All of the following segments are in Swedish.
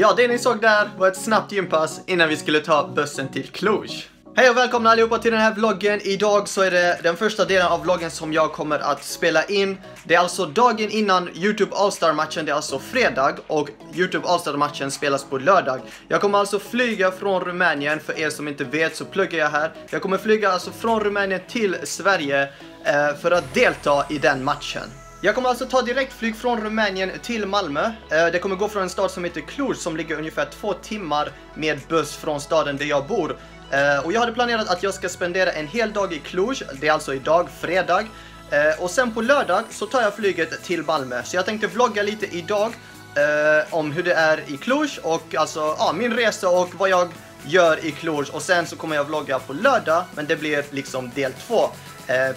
Ja, det ni såg där var ett snabbt gympass innan vi skulle ta bussen till Cluj. Hej och välkomna allihopa till den här vloggen. Idag så är det den första delen av vloggen som jag kommer att spela in. Det är alltså dagen innan Youtube All-Star-matchen, det är alltså fredag och Youtube All-Star-matchen spelas på lördag. Jag kommer alltså flyga från Rumänien, för er som inte vet så pluggar jag här. Jag kommer flyga alltså från Rumänien till Sverige eh, för att delta i den matchen. Jag kommer alltså ta direktflyg från Rumänien till Malmö. Eh, det kommer gå från en stad som heter Cluj som ligger ungefär två timmar med buss från staden där jag bor. Eh, och jag hade planerat att jag ska spendera en hel dag i Cluj, det är alltså idag, fredag. Eh, och sen på lördag så tar jag flyget till Malmö. Så jag tänkte vlogga lite idag om hur det är i Cluj och alltså ja, min resa och vad jag gör i Cluj. Och sen så kommer jag vlogga på lördag, men det blir liksom del två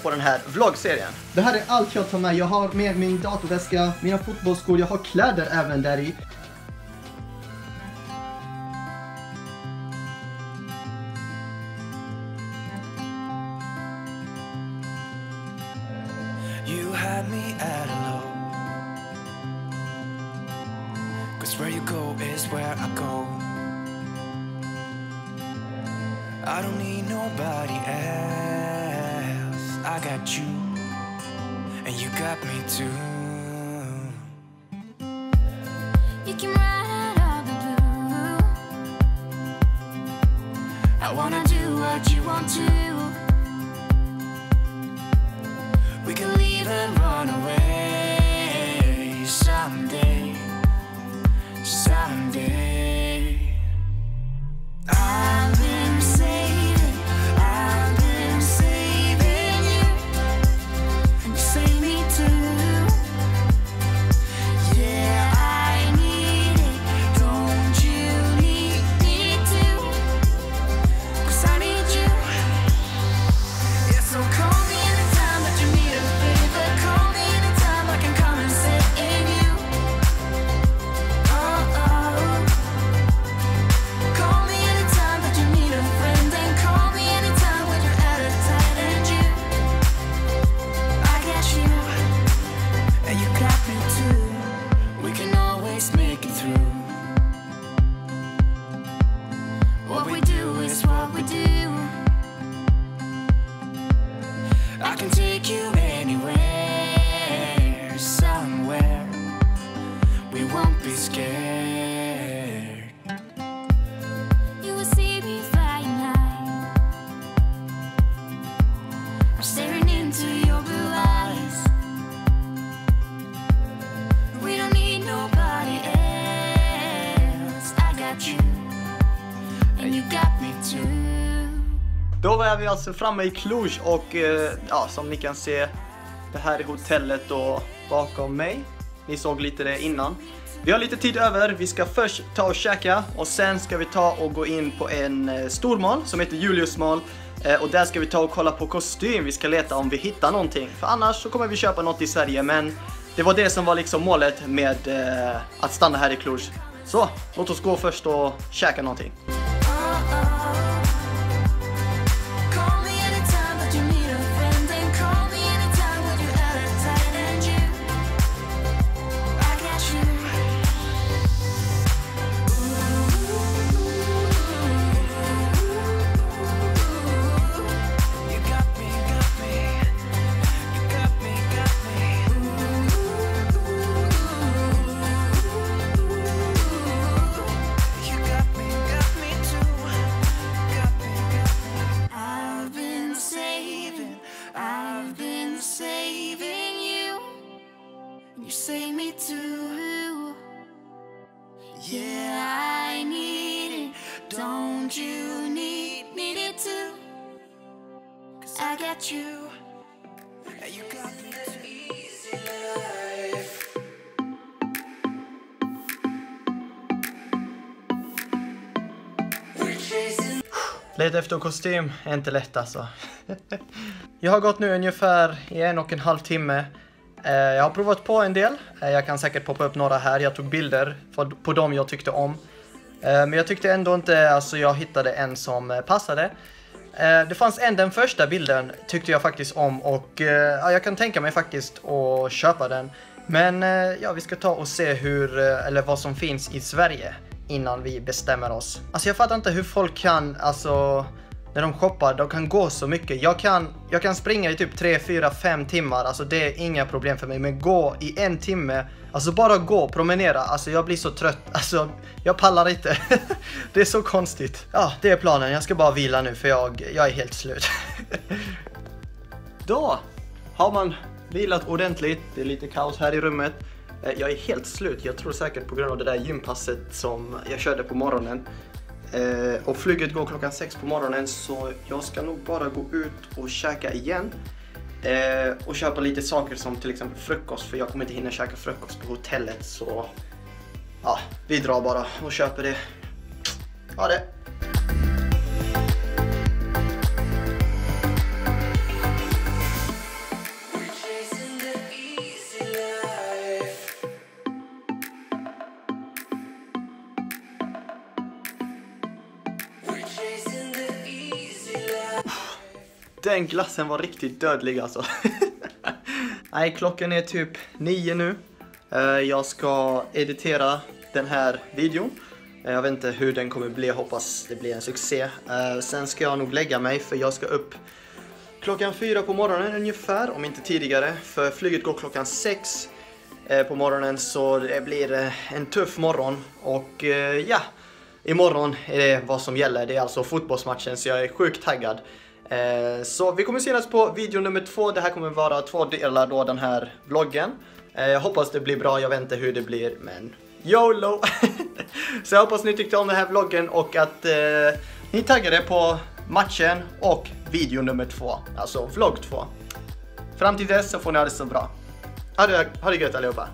på den här vloggserien. Det här är allt jag tar med. Jag har med min datorväska, mina fotbollsskor, jag har kläder även där i. You had me at a low. Cause where you go is where I go. I don't need nobody else. I got you, and you got me too. You came right out of the blue. I wanna do what you want to. Got you, and you got me too. Då var vi alltså framme i Cluj och eh, ja, som ni kan se, det här är hotellet då bakom mig. Ni såg lite det innan. Vi har lite tid över, vi ska först ta och käka och sen ska vi ta och gå in på en eh, stor mall som heter Julius Mall. Eh, och där ska vi ta och kolla på kostym, vi ska leta om vi hittar någonting. För annars så kommer vi köpa något i Sverige men det var det som var liksom målet med eh, att stanna här i Cluj. Så, låt oss gå först och käka någonting. You save me too. Yeah, I need it. Don't you need need it too? Cause I got you. And you got me too. Easy life. Leta efter kostym är inte lätt alltså. jag har gått nu ungefär i en och en halv timme. Eh, jag har provat på en del. Eh, jag kan säkert poppa upp några här. Jag tog bilder på dem jag tyckte om. Eh, men jag tyckte ändå inte, alltså jag hittade en som passade. Det fanns en, den första bilden tyckte jag faktiskt om och ja, jag kan tänka mig faktiskt att köpa den. Men ja, vi ska ta och se hur, eller vad som finns i Sverige. innan vi bestämmer oss. Alltså jag fattar inte hur folk kan, alltså när de shoppar, de kan gå så mycket. Jag kan, jag kan springa i typ 3, 4, 5 timmar, alltså det är inga problem för mig. Men gå i en timme, alltså bara gå, promenera, alltså jag blir så trött. Alltså jag pallar inte. det är så konstigt. Ja, det är planen. Jag ska bara vila nu för jag, jag är helt slut. Då har man vilat ordentligt. Det är lite kaos här i rummet. Eh, jag är helt slut. Jag tror säkert på grund av det där gympasset som jag körde på morgonen. Eh, och flyget går klockan sex på morgonen så jag ska nog bara gå ut och käka igen. Eh, och köpa lite saker som till exempel frukost för jag kommer inte hinna käka frukost på hotellet så ja, vi drar bara och köper det. Ha det! Den glassen var riktigt dödlig alltså. Nej, klockan är typ nio nu. Eh, jag ska editera den här videon. Eh, jag vet inte hur den kommer bli, jag hoppas det blir en succé. Eh, sen ska jag nog lägga mig för jag ska upp klockan fyra på morgonen ungefär, om inte tidigare. För flyget går klockan sex på morgonen så det blir en tuff morgon. Och ja, imorgon är det vad som gäller. Det är alltså fotbollsmatchen så jag är sjukt taggad. Eh, Så vi kommer synas på video nummer två. Det här kommer vara två delar då den här vloggen. Eh, Jag hoppas det blir bra, jag vet inte hur det blir men YOLO! Så jag hoppas ni tyckte om den här vloggen och att eh, ni taggade på matchen och video nummer två. Alltså vlogg två. Fram till dess så får ni ha det så bra. Ha det, ha det gött allihopa.